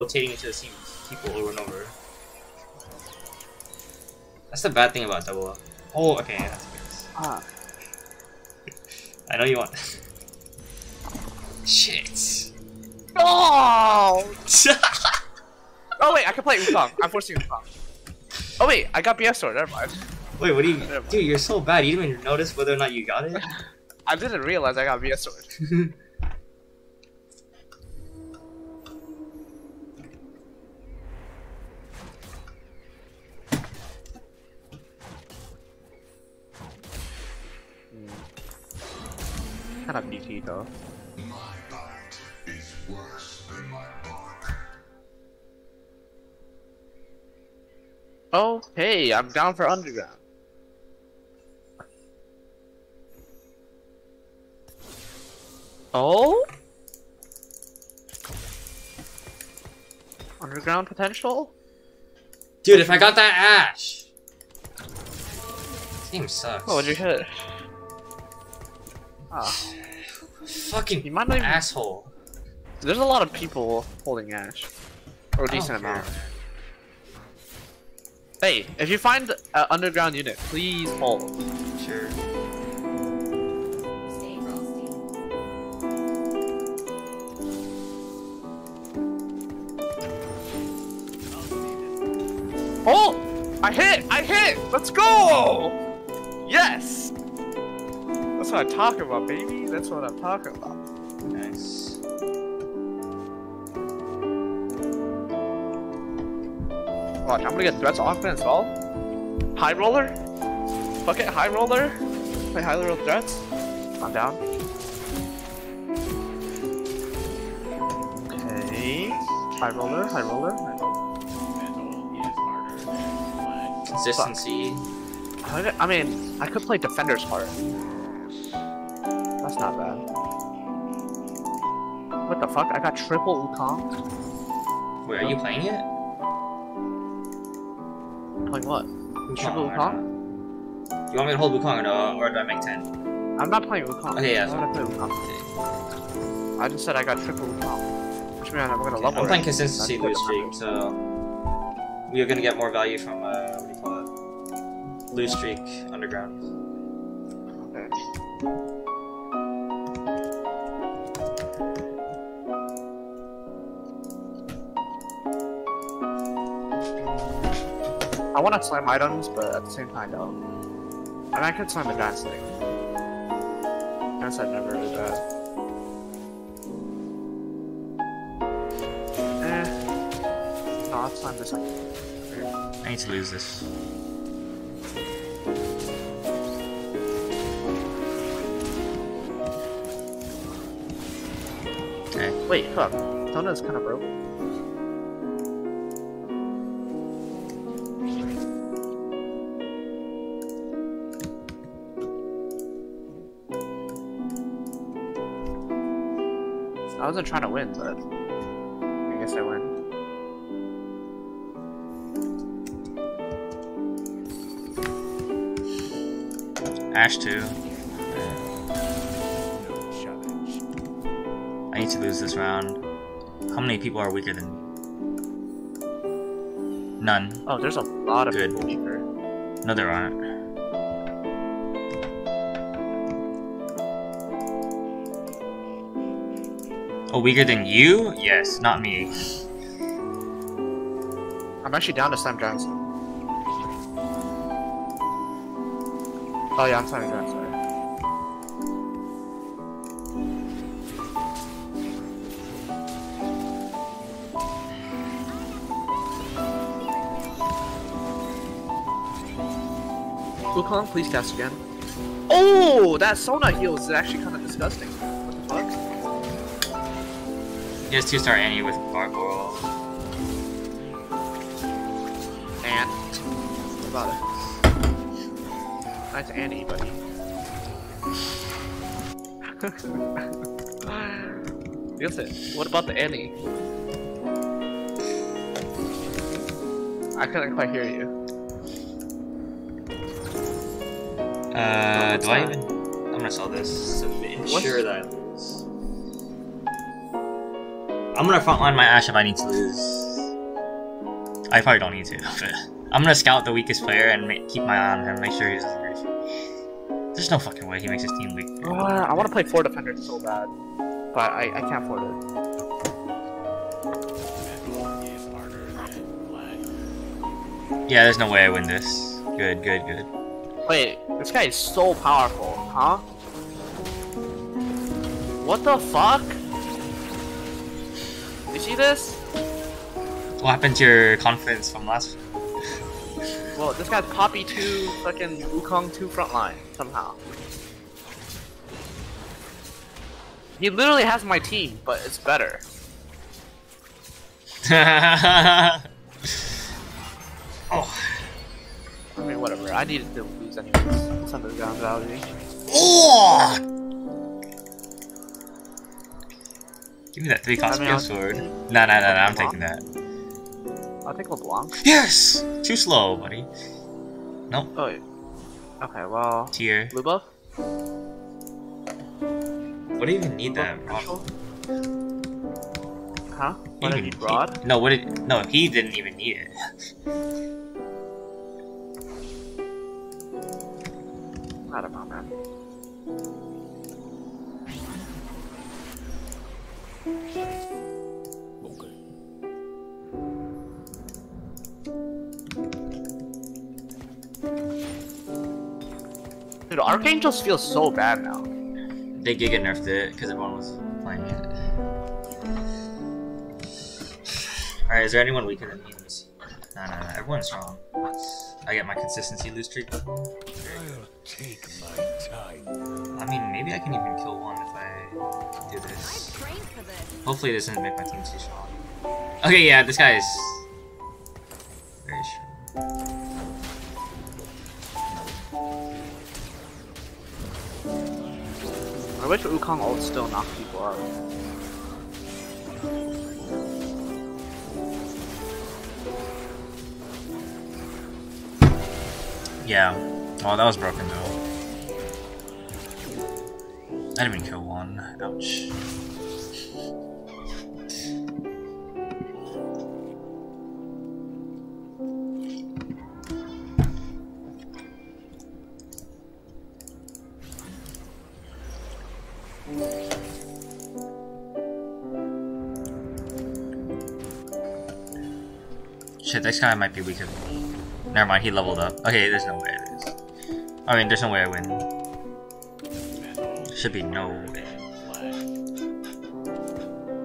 rotating into the same people over and over. That's the bad thing about double up. Oh, okay, that's good. Ah. I know you want. Shit. Oh! oh wait, I can play Wukong. I'm forcing Wukong. Oh wait, I got BF sword. Never mind. Wait, what do you? Dude, you're so bad. You didn't even notice whether or not you got it. I didn't realize I got BF sword. Kind of BT though. Oh, hey, I'm down for underground. Oh? Underground potential? Dude, if I got that Ashe! This game sucks. Oh, what'd you hit? Ah. Fucking You might not even- asshole. There's a lot of people holding Ashe. Or a I don't decent care. amount. Hey, if you find an underground unit, please hold. Sure. Oh! I hit! I hit! Let's go! Yes! That's what I'm talking about, baby. That's what I'm talking about. Nice. Watch, I'm gonna get threats off as well. High roller? Fuck it, high roller? Play high roller threats? I'm down. Okay. High roller, high roller. Consistency. I I mean, I could play Defender's Heart. What the fuck? I got triple Wukong? Wait, are you playing it? Playing what? Triple or Wukong? You want me to hold Wukong or no? Or do I make 10? I'm not playing Wukong. Okay, yeah, I'm gonna play Wukong. I just said I got triple Wukong. Which means I'm gonna level I'm playing consistency That's loose what streak, so we are gonna get more value from uh, what do you call it? Loose streak underground. To slam items, but at the same time, no. I mean, I could slam advanced thing. Advanced I'd never do that. Eh. No, I'll slam this. I need to lose this. Okay. Wait, fuck. Tona's kind of broke. I wasn't trying to win, but I guess I win. Ashe 2. I need to lose this round. How many people are weaker than me? None. Oh, there's a lot of Good. people weaker. No, there aren't. Oh, weaker than you? Yes, not me. I'm actually down to Slam Johnson. Oh yeah, I'm slamming Johnson. Wukong, please cast again. Oh, that Sona heals is actually kind of disgusting. What? He has two star Annie with Gargoyle. And what about it? That's Annie, buddy. Listen, what about the Annie? I couldn't quite hear you. Uh, what's do I even? I'm gonna sell this to ensure that I'm gonna frontline my Ashe if I need to lose. I probably don't need to, but I'm gonna scout the weakest player and make, keep my eye on him, make sure he's There's no fucking way he makes his team weak. Uh, I want to play four defenders so bad, but I, I can't afford it. Yeah, there's no way I win this. Good, good, good. Wait, this guy is so powerful, huh? What the fuck? You see this? What happened to your confidence from last? Well, this guy's Poppy 2, fucking Wukong 2 frontline, somehow. He literally has my team, but it's better. oh. I mean, whatever. I needed to lose anyways. Some of the ground value. Oh! Give me that three cost I mean, sword. Nah, nah, nah, nah, I'm taking that. I'll take LeBlanc. Yes! Too slow, buddy. Nope. Oh, wait. Okay, well. Tier. Blue buff? What do you even need that? Marshall? Huh? You What did even you broad? No, what did? No, he didn't even need it. I don't know, man. Dude, Archangels feel so bad now. They Giga nerfed it because everyone was playing it. Alright, is there anyone weaker than me in this? No, no, no, everyone's strong. I get my consistency lose streak. I'll take my time. I mean, maybe I can even kill one if I do this. Hopefully this doesn't make my team too strong. Okay, yeah, this guy is very strong. I wish Wukong ult still knocked people out. Yeah. Oh, that was broken though. I didn't even kill one. Ouch. Shit, this guy might be weaker. Never mind, he leveled up. Okay, there's no way it is. I mean, there's no way I win. Should be no way.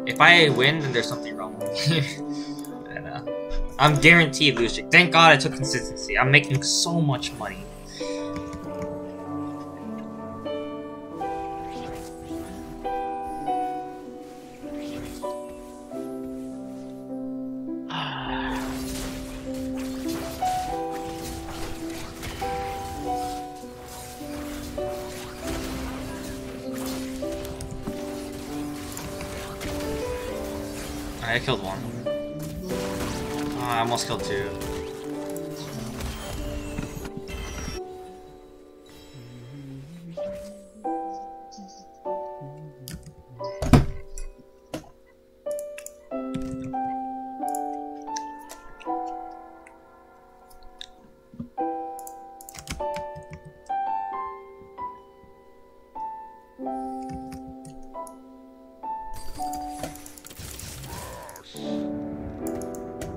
If I win, then there's something wrong with me. I'm guaranteed streak. Thank God I took consistency. I'm making so much money.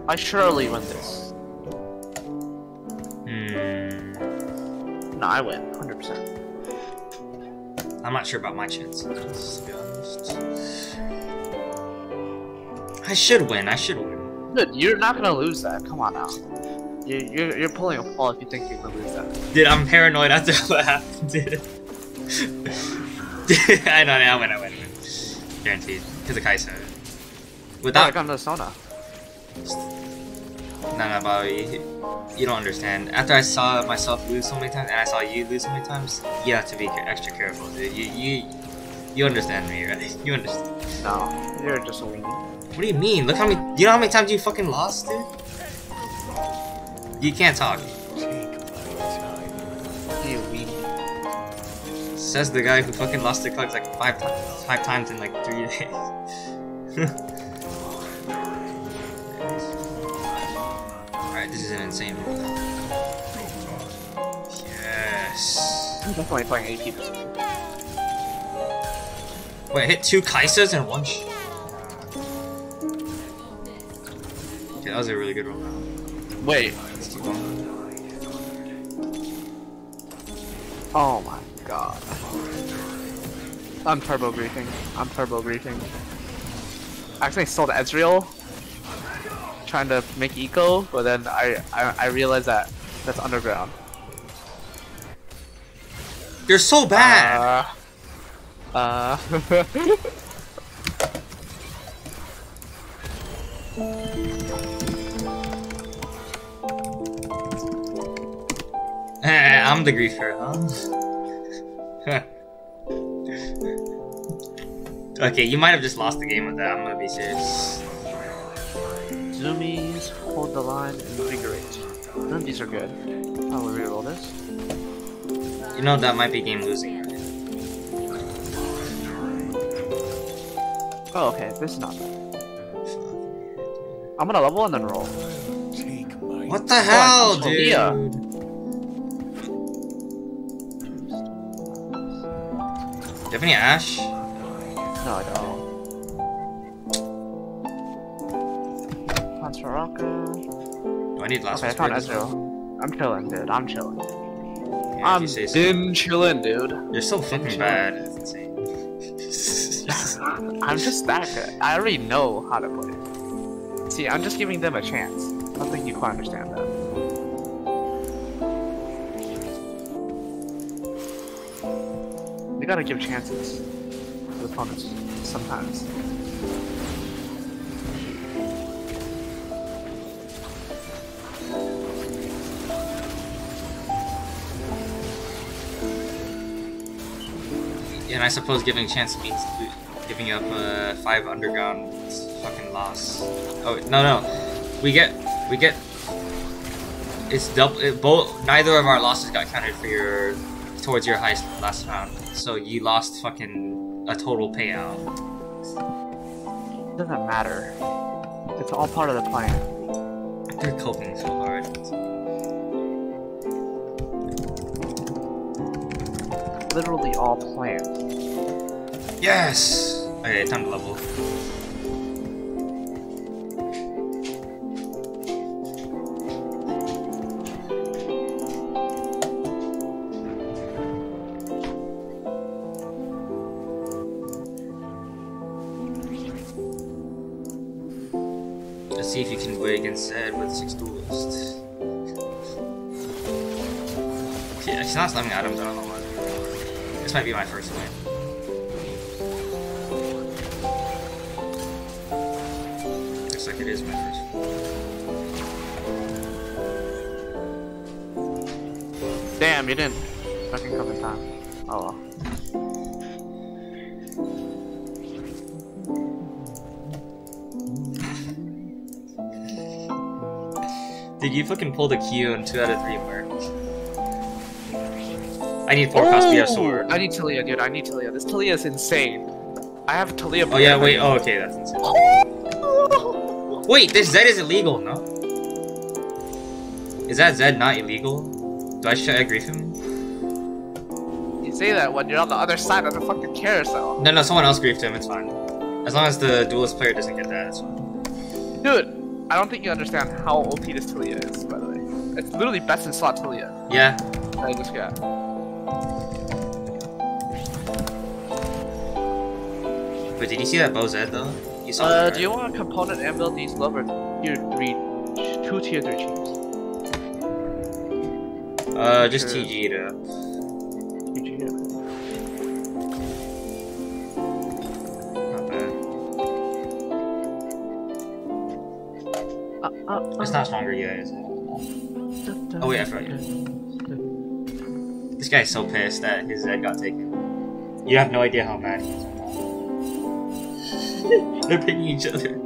I surely win this. Hmm. No, I win, 100%. I'm not sure about my chances, to be honest. I should win. I should win. Dude, you're not gonna lose that. Come on now. You, you're, you're pulling a fall if you think you're gonna lose that. Dude, I'm paranoid after what happened, dude. I know, I win, I win, I win. Guaranteed. Because of Kai'Sa. Oh, I Without got another Sona. No, no, Bobby, you, you don't understand. After I saw myself lose so many times, and I saw you lose so many times, you have to be extra careful, dude. You, you, you understand me, right? You understand. No, you're just a weenie. What do you mean? Look how many. You know how many times you fucking lost, dude? You can't talk. You weenie. Says the guy who fucking lost the clubs like five times, five times in like three days. Insane roll. Yes. I'm definitely playing AP this game. Wait, I hit two Kai'Sas in one shot. Okay, that was a really good roll. Wait. Let's keep going. Oh my god. I'm turbo griefing. I'm turbo griefing. I actually sold Ezreal trying to make eco, but then I, I, I realized that that's underground. You're so bad! Uh, uh I'm the griefer, huh? okay, you might have just lost the game with that. I'm gonna be serious. Zoomies, hold the line, invigorate. None of these are good. I will reroll this. You know that might be game losing. Oh, okay, this is not bad. I'm gonna level and then roll. What the hell, dude? Taliyah. Do you have any Ashe? No, I don't. Soraka. Do I need last Okay, I found Ezreal. I'm chilling, dude. I'm chilling. Yeah, I'm you say so. been chilling, dude. You're so fucking chilling. bad. It's insane. I'm just that good. I already know how to play. See, I'm just giving them a chance. I don't think you quite understand that. You gotta give chances to the opponents sometimes. And I suppose giving chance means giving up uh, five underground fucking loss. Oh no no, we get we get it's double. It, both neither of our losses got counted for your towards your highest last round. So you lost fucking a total payout. Doesn't matter. It's all part of the plan. They're coping so hard. Literally all planned. Yes. Okay, time to level. Let's see if you can win against Zed with six duelists. okay, it's not slamming items, I don't know why. This might be my first win. Looks like it is my first win. Damn, you didn't fucking come in time. Oh well. Did you fucking pull the Q in two out of three marks? I need four cost a sword. Oh! I need Taliyah, dude. I need Taliyah. This Taliyah is insane. I have Taliyah. Oh yeah, wait. Oh, okay, that's insane. Wait, this Zed is illegal, no? Is that Zed not illegal? Do I should I grief him? You say that when you're on the other side of the fucking carousel, No, no, someone else griefed him. It's fine. As long as the duelist player doesn't get that, it's fine. dude. I don't think you understand how OP this Taliyah is. By the way, it's literally best in slot Taliyah. Yeah. I just got. But did you see that bow Zed though? You saw Uh, that, do you want a component and build these lower tier three, two tier three chiefs? Uh, just Sure. TG to. GG. Not bad. Uh, uh, It's not stronger yet, is it? Oh wait, I forgot. This guy's so pissed that his head got taken. You have no idea how mad he is. Right now. They're picking each other. Oh. Hmm. Interesting.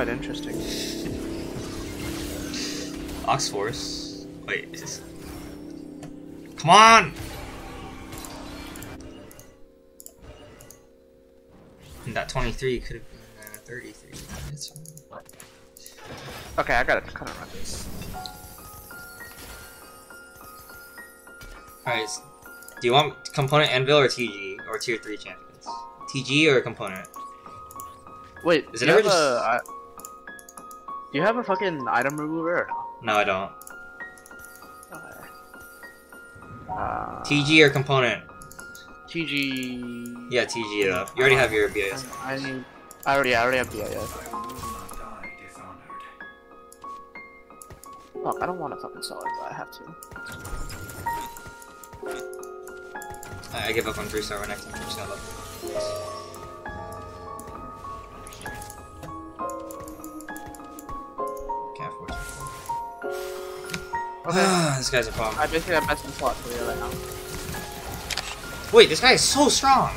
Quite interesting. Ox Force. Wait, is this... Come on! And that 23 could have been uh, 33. Okay, I gotta kind of run this. Alright, do you want component anvil or TG? Or tier 3 champions? TG or component? Wait, Is it ever just- a? I- do you have a fucking item remover or no? No, I don't. Okay. Uh, TG or component? TG. Yeah, TG though. You already have your BAS. I need. I already, I already have BIS. Fuck, I don't want to fucking sell it, but I have to. I I give up on 3 star when I can just got to. this guy's a bomb. I basically have best in slot for you right now. Wait, this guy is so strong!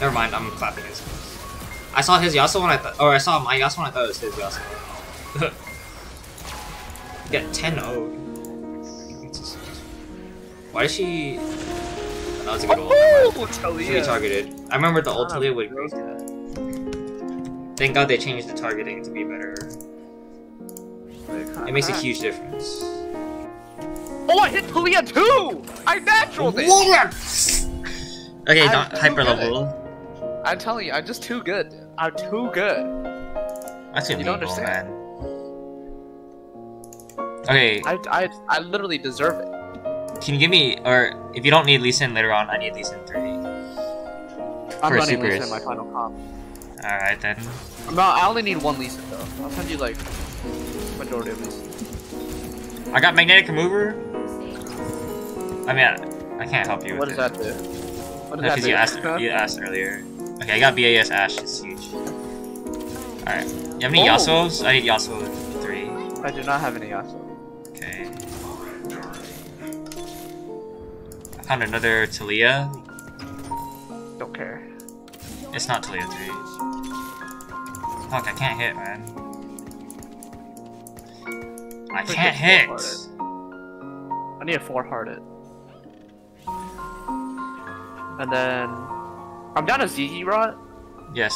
Never mind, I'm clapping his. I saw his Yasuo when I thought, or I saw my Yasuo when I thought it was his Yasuo. Get 10 0 Why is she. Oh, that was a good ult. never. She targeted. I remember the ult ah, Taliyah would Thank god they changed the targeting to be better. It makes a huge difference. Oh, I hit Taliyah too! I naturaled it! Okay, not so hyper good. level. I'm telling you, I'm just too good. I'm too good. That's You illegal, don't understand. man. Okay, I, I, I literally deserve it. can you give me, or if you don't need Lee Sin later on, I need Lee Sin 3. I'm For running supers. Lee Sin in my final comp. Alright then. No, I only need one Lee Sin though. I'll send you like majority of Lee Sin. I got Magnetic Remover. I mean, I, I can't help you What with does it. that do? What does No, that do? you asked, you asked earlier. Okay, I got BAS Ashe, it's huge. Alright. You have any Oh. Yasuos? I need Yasuo 3. I do not have any Yasuo. Okay. I found another Taliyah. Don't care. It's not Taliyah 3. Fuck, I can't hit, man. I can't hit! I need a four hearted. And then I'm down to ZZ Rot. Yes.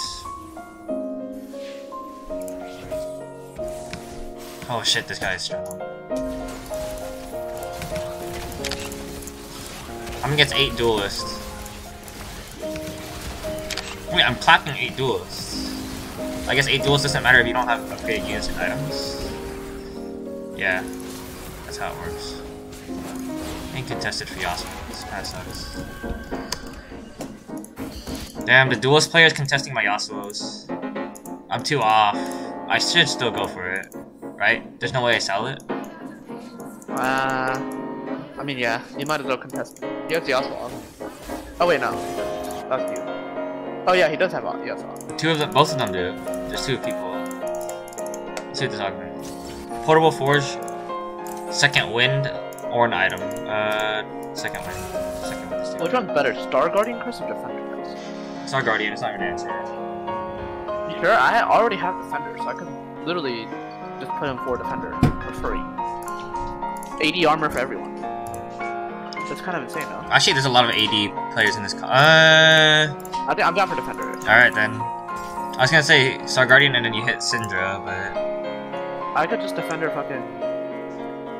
Oh shit, this guy is strong. I'm against 8 duelists. Wait, I'm clapping 8 duelists. I guess 8 duels doesn't matter if you don't have upgraded units and items. Yeah, that's how it works. Ain't contested for Yasuo. This kinda sucks. Damn, the duelist player is contesting my Yasuo's. I'm too off. I should still go for it, right? There's no way I sell it. Uh, I mean, yeah, you might as well contest. He has Yasuo on. Oh wait, no, that's you. Oh yeah, he does have Yasuo. Two of them, both of them do. There's two people. Let's see what this augment. Portable Forge, Second Wind, or an item. Uh, Second Wind. Second Wind Which one's better, Star Guardian Curse or Defender Curse? Not Guardian, it's not gonna answer. You sure? I already have Defender, so I can literally just put him for Defender for free. 80 armor for everyone. That's kind of insane, though. Actually, there's a lot of AD players in this. Co- uh, I think I'm down for Defender. alright then. I was gonna say Star Guardian and then you hit Syndra, but I could just Defender fucking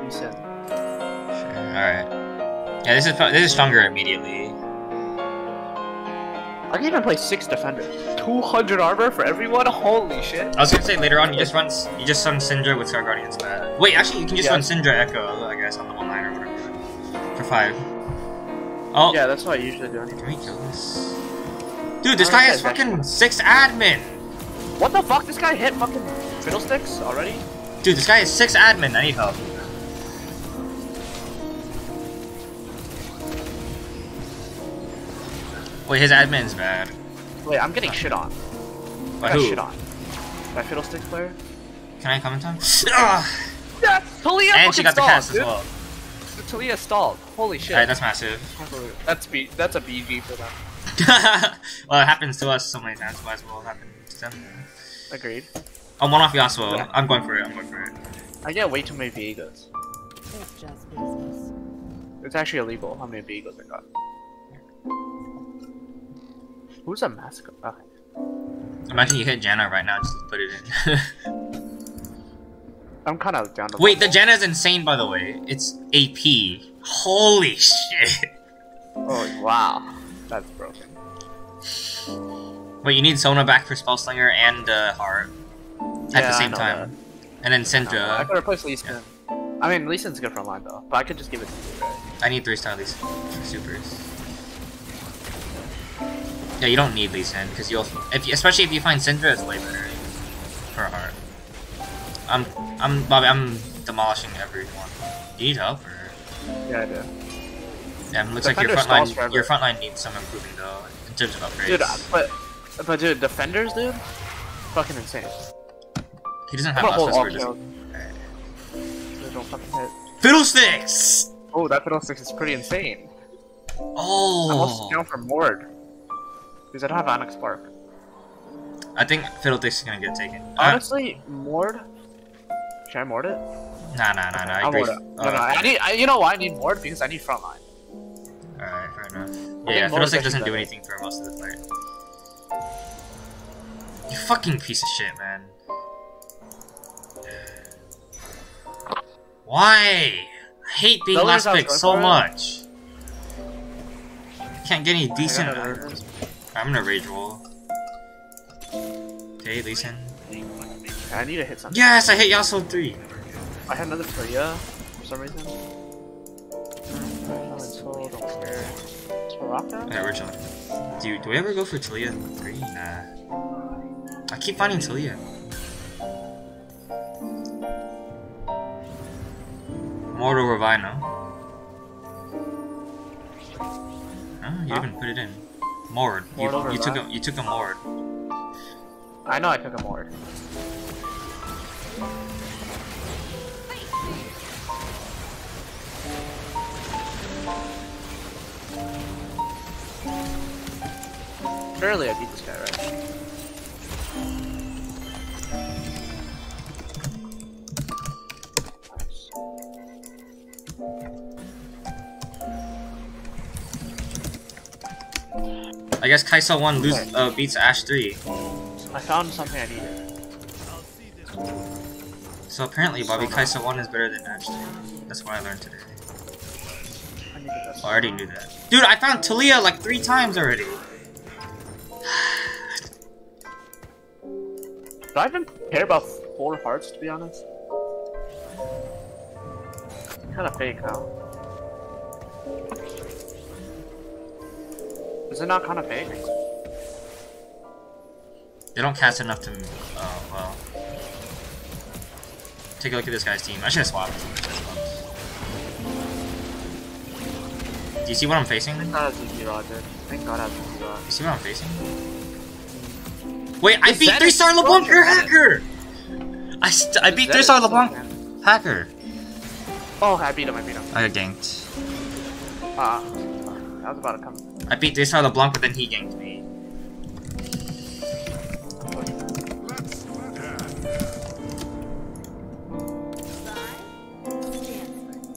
Lee Sin. Sure, Alright. Yeah, this is this is stronger immediately. I can even play six Defenders. 200 armor for everyone? Holy shit. I was gonna say later on you just run you just run Syndra with Star Guardian's bad. Wait, actually you can just Yeah. run Syndra Echo, I guess, on the one line or whatever. For five. Oh Yeah, that's what I usually do. can we kill this? Dude, this guy has fucking six admin! What the fuck? This guy hit fucking fiddlesticks already? Dude, this guy has six admin, I need help. Wait, his admin's bad. Wait, I'm getting shit on. By who? shit on. By fiddlesticks player? Can I comment on? Ugh. Ah! Yeah, Taliyah and she got the cast as well. Taliyah stalled. Holy shit. Alright, that's massive. That's B. That's a BG for them. well, it happens to us so many times, might as well happen to them. Agreed. Oh, one off Yasuo. I'm going for it, I'm going for it. I get way too many Viegas. It's just business. It's actually illegal how many Viegas I got. Who's a massacre? Okay. Imagine you hit Janna right now, just put it in. I'm kind of down to. Wait, the Janna is insane, by the way. It's AP. Holy shit. Oh wow, that's broken. Wait, you need Sona back for Spellslinger and uh, Heart at Yeah, the same time. And then I. I could replace Lee Sin. I mean, Lee Sin's good for line though, but I could just give it to you. Right? I need 3 star Lee Sin for supers. Yeah, you don't need Lee Sin, because you'll. If you, especially if you find Syndra, it's way better for Heart. I'm. I'm. Bobby, I'm demolishing everyone. You need help, or. Yeah, I do. Yeah, it looks like your Defender front line. forever. Your front line needs some improving though, in terms of upgrades. Dude, but but dude, defenders, dude, fucking insane. He doesn't have gonna last all word. does kills. Don't fucking hit. Fiddlesticks! Oh, that fiddlesticks is pretty insane. Oh! I'm also down for Mord. Because I don't have Ionic Spark. I think Fiddlesticks is gonna get taken. Uh, Honestly, Mord. Should I Mord it? nah, nah, nah, nah. I I'll agree. Mord it. No, no, I need. I, you know why I need Mord? Because I need frontline. Alright, fair enough. Yeah, yeah, Fiddlesticks doesn't do anything for most of the fight. You fucking piece of shit, man. Why? I hate being last pick so much. Can't get any decent. I'm gonna rage roll. Okay, Lee Sin. I need to hit something. Yes, I hit Yasuo 3. I had another Taliyah for some reason. Soul, don't care. Soraka? Okay, we're chilling. Do, do we ever go for Taliyah 3? Nah. I keep finding Taliyah. Mortal Ravino. Huh? You Huh? didn't put it in. Mord. You, you took a you took a Mord. I know I took a Mord. Surely I beat this guy, right? I guess Kai'Sa 1 lose, uh, beats Ashe 3. I found something I needed. So apparently, Bobby, So Kai'Sa 1 is better than Ashe 3. That's what I learned today. I needed. I already knew that. Dude, I found Taliyah like three times already. Do I even care about four hearts, to be honest? Kind of fake now. Is it not kind of fake? They don't cast enough to. Oh, well. Take a look at this guy's team. I should have swapped. I should've swapped. Do you see what I'm facing? Thank God I have dude. Thank God I have Rod. You see what I'm facing? Wait, I Is beat 3 star LeBlanc broken hacker! I, st I beat 3 star LeBlanc hacker. Oh, I beat him, I beat him. I got ganked. Ah, I was about to come. I beat 3 star LeBlanc, but then he ganked me.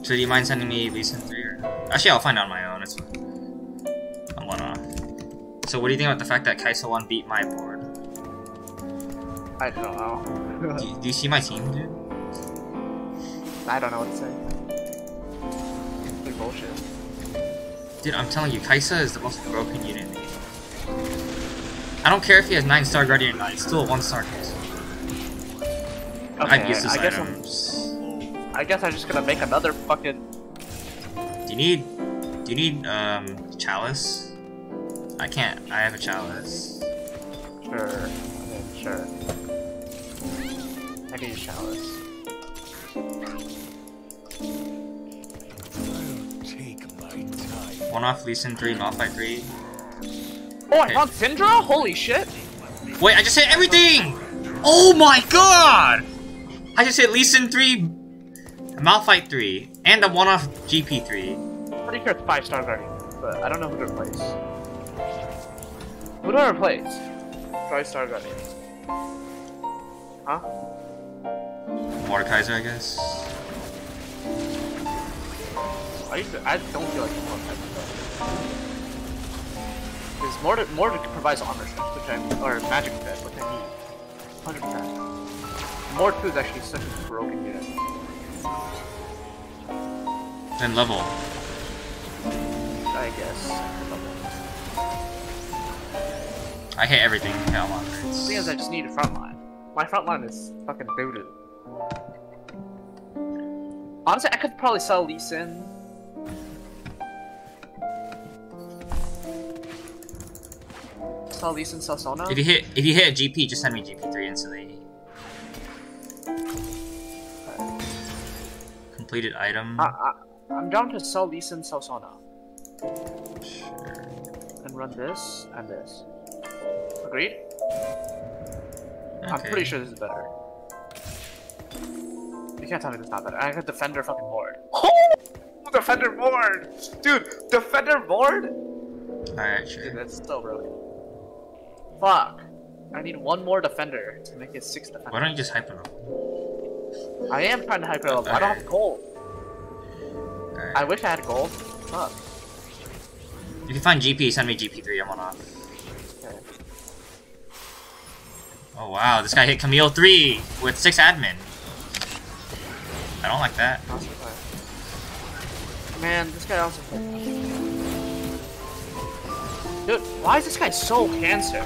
So do you mind sending me Lee Sin 3 or... Actually, I'll find out on my own. It's fine. I'm one off. So what do you think about the fact that Kai'Sa 1 beat my board? I don't know. Do you, do you see my team, dude? I don't know what to say. Complete bullshit. Dude, I'm telling you, Kai'Sa is the most broken unit in the game. I don't care if he has 9 star Guardian or not, he's still a 1 star Kai'Sa. Okay, I've used his I guess I'm, items. I guess I'm just gonna make another fucking. Do you need... Do you need, um, Chalice? I can't. I have a Chalice. Sure. Okay, sure. I need a chalice. One off Lee Sin 3, Malphite 3. Oh, I Okay. found Syndra? Holy shit! Wait, I just hit everything! Oh my god! I just hit Lee Sin 3, Malphite 3, And a one-off GP3. Pretty sure it's five star guardian, but I don't know who to replace. Who do I replace? Five star guardian. Huh? Mordekaiser, I guess. I used to, I don't feel like it's one type of Because Mordek, Mordek provides armor strength, which I or magic fit, which I need. Hundred percent. Mord two is actually such a broken unit. Then level. I guess. I hate everything. Hell on. The thing is, I just need a front line. My front line is fucking doo. Honestly, I could probably sell Lee Sin. Sell Lee Sin, sell Sona. If you hit if you hit a GP, just send me GP3 instantly. Completed item. I, I, I'm down to sell Lee Sin, sell Sona. Sure. And run this and this. Agreed? I'm pretty sure this is better. You can't tell me this is not better. I got Defender fucking board. Oh! Defender board! Dude, Defender board? Alright, Dude, sure. that's so broken. Fuck. I need one more defender to make it six defender. Why don't you just hyper level? I am trying to hyper level. I don't have gold. Alright. I wish I had gold. Fuck. If you find GP, send me GP3. I'm on off. Okay. Oh wow, this guy hit Camille 3 with 6 admin. I don't like that. Man, this guy also. Dude, why is this guy so cancer?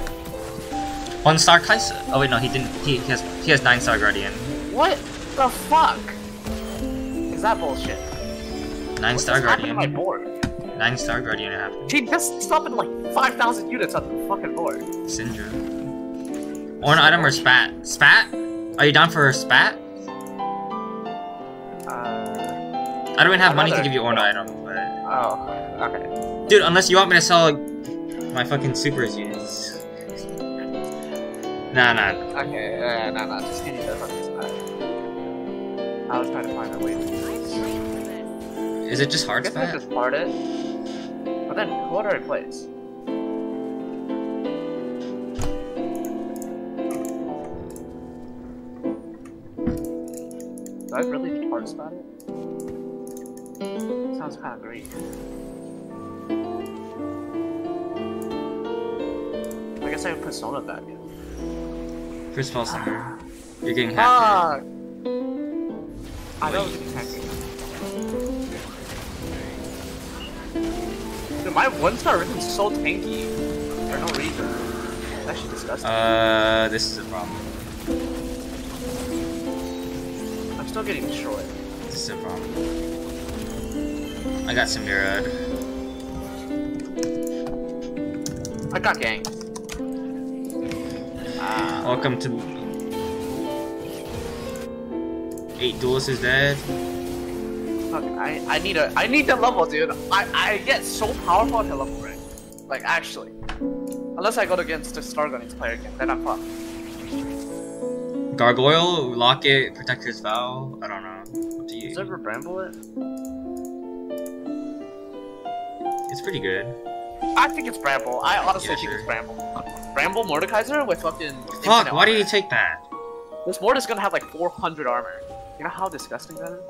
One star Kai'Sa. Oh wait, no, he didn't. He, he has he has nine star Guardian. What the fuck? Is that bullshit? Nine What star just happened to Guardian. my board? Nine star Guardian happened. He just stopping like 5,000 units on the fucking board. Syndra. Or an item or spat. Spat? Are you down for spat? Uh, I don't even have money to give you an item, but oh, okay. dude, unless you want me to sell my fucking supers units. Nah, nah. Okay, uh, no, no, just give me the fucking. I was trying to find a way to do. Is it just I hard guess I just part it. But then, what are I replace? Do I really just hard spot it? Sounds kind of great. I guess I put Sona back in. Fall center. You're getting hacked. Fuck! I know. Dude, my one star rhythm is so tanky for no reason. It's actually disgusting. Uh, this is a problem. I'm still getting destroyed. This is a problem. I got some Samira. I got ganked. Ah, Welcome to. Eight duelists is dead. fuck, I, I need a I need the level, dude. I, I get so powerful at level rank. Like actually. Unless I go against the Star Gunnings player again, then I'm fucked. Gargoyle, Locket, Protector's Vow. I don't know. Up to you. Does ever Bramble it? It's pretty good. I think it's Bramble. I honestly Yeah, think sure. it's Bramble. Bramble Mordekaiser with fucking. Fuck! Why did you take that? This Mord is gonna have like 400 armor. You know how disgusting that is?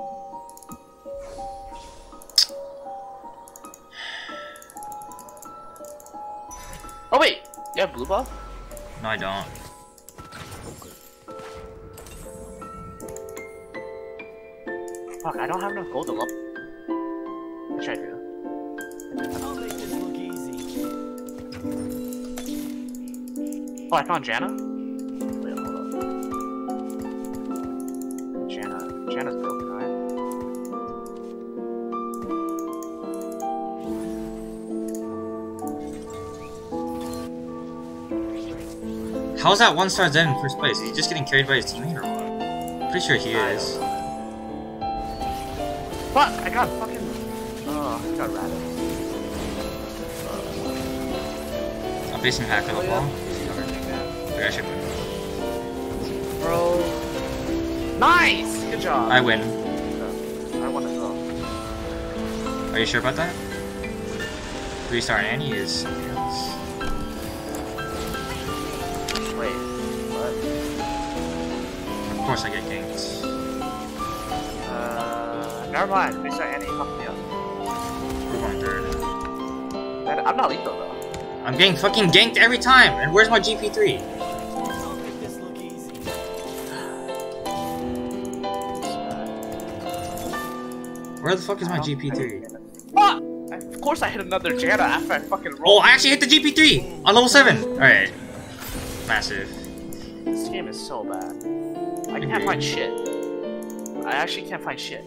Oh wait, you have blue buff? No, I don't. Fuck, I don't have enough gold to level. Which I do. Oh, I found Janna? Wait, hold up. Janna. Janna's broken, right? How's that one star Zen in first place? Is he just getting carried by his teammate or what? Pretty sure he is. Fuck! I got fucking. Oh, I got rabbit. I'm facing hacker Oh, the yeah. Bro. Nice! Good job. I win. I want to go. Are you sure about that? Restart Annie is something else. Wait, what? Of course I get ganked. Uh, never mind. Restart any fuck me up. We're going third. I'm not lethal though. I'm getting fucking ganked every time! And where's my GP3? Where the fuck is my GP3? Fuck! Ah! Of course I hit another Janna after I fucking rolled. Oh. I actually hit the GP3! On level 7! Alright. Massive. This game is so bad. I can't find shit. I actually can't find shit.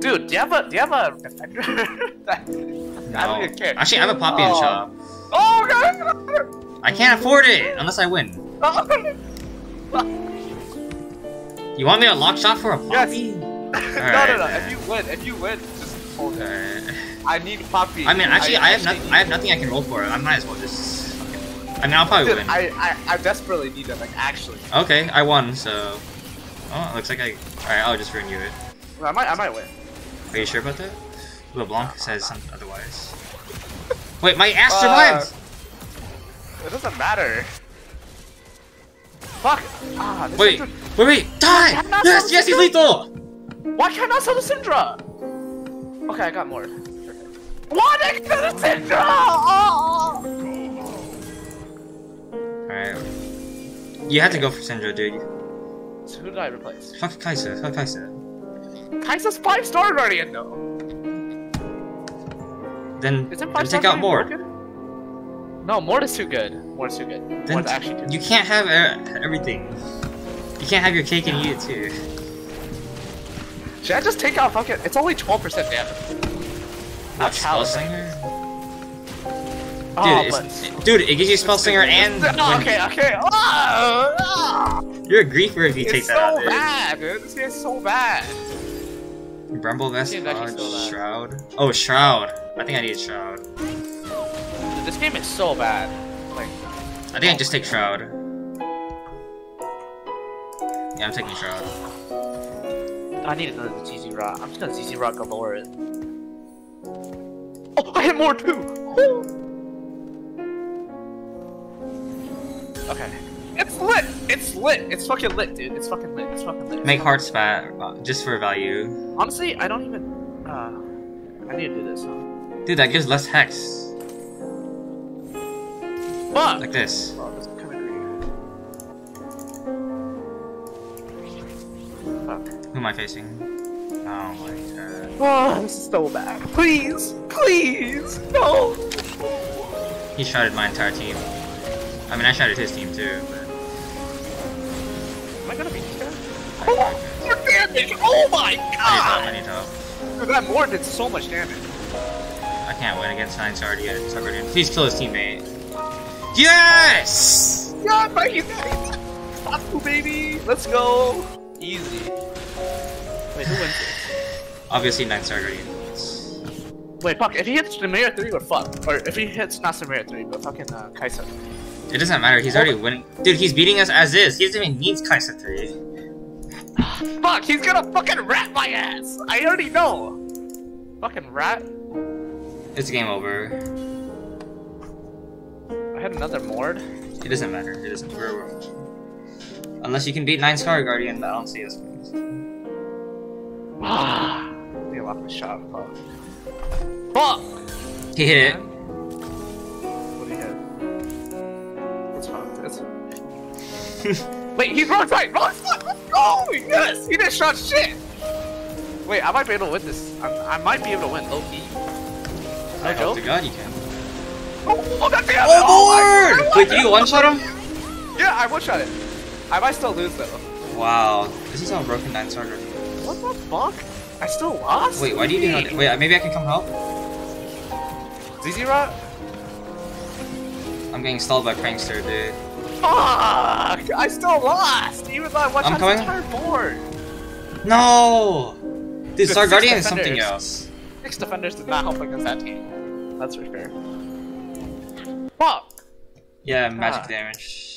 Dude, do you have a do you have a defender? That- I don't No. even care. Actually, I have a Poppy in Oh. shop. Oh god! I can't afford it unless I win. You want me to lock shop for a Yes. Poppy? no, no, no. If you win, if you win, just hold it. Alright. I need Poppy. I mean, actually, I, have actually nothing. I have nothing I can roll for. I might as well just. I mean, I'll probably Dude, win. I, I, I desperately need it. Like, actually, Okay, I won. So. Oh, it looks like I. Alright, I'll just renew it. I might, I might win. Are you sure about that? LeBlanc says something otherwise. Wait, my ass Uh, survived. It doesn't matter. Fuck. Ah, this Wait, wait, wait, die! Yes, yes, he's lethal. Why can't I sell the Syndra? Okay, I got more. Why did I get the Syndra? Oh! Alright. You had to go for Syndra, dude. So who did I replace? Fuck Kai'Sa, fuck Kai'Sa. Kai'Sa's five star guardian though. Then, Is it then take out guardian Mord. No, Mord is too good. Mord is too good. Then Mord's actually too you good. can't have everything. You can't have your cake and eat it too. Should I just take out fucking? It's only twelve percent damage. What, Not Spell challenge. Slinger? Dude, Oh, but- dude, it gives you Spell Slinger and. Oh, when- okay, okay. Ah, ah. You're a griefer if you take It's that so out, dude. bad, dude. This game's so bad. Bramble Vest, Seems Fog, so bad. Shroud. Oh, Shroud. I think I need Shroud. Dude, this game is so bad. Like, I think I just take Shroud. Yeah, I'm taking Shroud. I need another ZZ Rot. I'm just gonna ZZ Rot galore it. Oh, I hit more too. Oh. Okay. It's lit. It's lit. It's fucking lit, dude. It's fucking lit. It's fucking lit. Make hearts fat, just for value. Honestly, I don't even. Uh, I need to do this. Huh? Dude, that gives less hex. Fuck. Like this. Oh, this Who am I facing? Oh my god. Oh, this is so bad. Please, please, no. He shrouded my entire team. I mean, I shrouded his team too, but. Am I gonna beat this guy? Oh, more damage! Oh my I need help, I god! need help. Dude, that more did so much damage. I can't win against Nine Sardian. Sardian. Please kill his teammate. Yes! God, my Stop you, baby! Let's go! Easy. Wait, who wins this? Obviously, Nine Sardian wins. Wait, fuck, if he hits Samira 3, we're fucked. Or if he hits not Samira 3, but fucking uh, Kai'Sa. It doesn't matter, he's already winning. Dude, he's beating us as is. He doesn't even need Kai'Sa 3. Fuck, he's gonna fucking rat my ass! I already know! Fucking rat. It's game over. I had another Mord. It doesn't matter. It doesn't. We're, we're... Unless you can beat Nine Star Guardian, I don't see us. Ah, I think I lost my shot. Fuck. Fuck! He hit it. What do you hit? What's wrong with this? Wait, he's wrong side! Wrong side! Let's go! Yes! He didn't shot shit! Wait, I might be able to win this. I, I might be able to win low key. I No hope to joke? God you can. Oh, oh that's the Oh, Lord! Wait, did you one shot him? Yeah, I one shot it. I might still lose though. Wow. This is how broken Nine Star Guardian. What the fuck? I still lost? Wait, why do you do not? Wait, maybe I can come help? ZZ Rot? I'm getting stalled by Prankster, dude. Fuck! I still lost! Even though I one shot the entire board! No! Dude, Star Guardian is something else. Six defenders did not help against that team. That's for sure. Fuck! Yeah, magic Ah. damage.